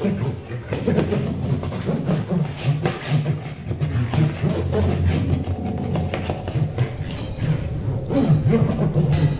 Thank you.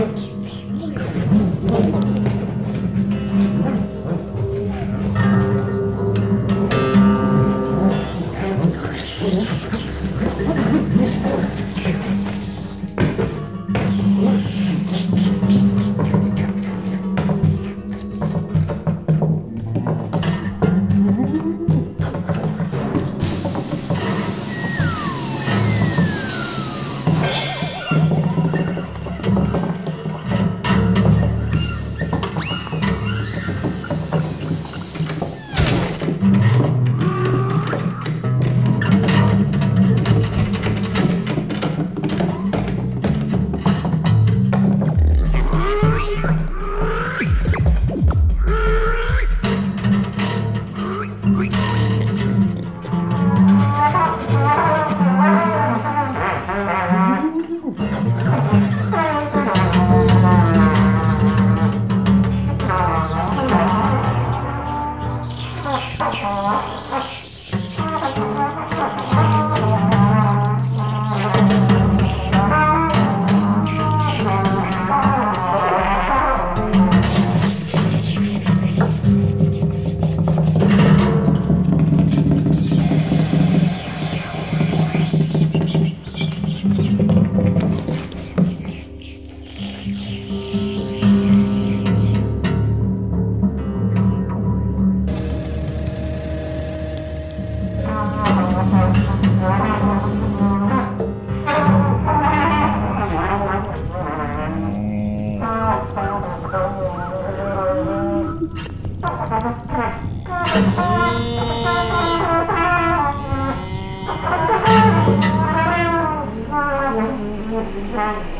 Abacuque. ได้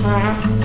Thank you.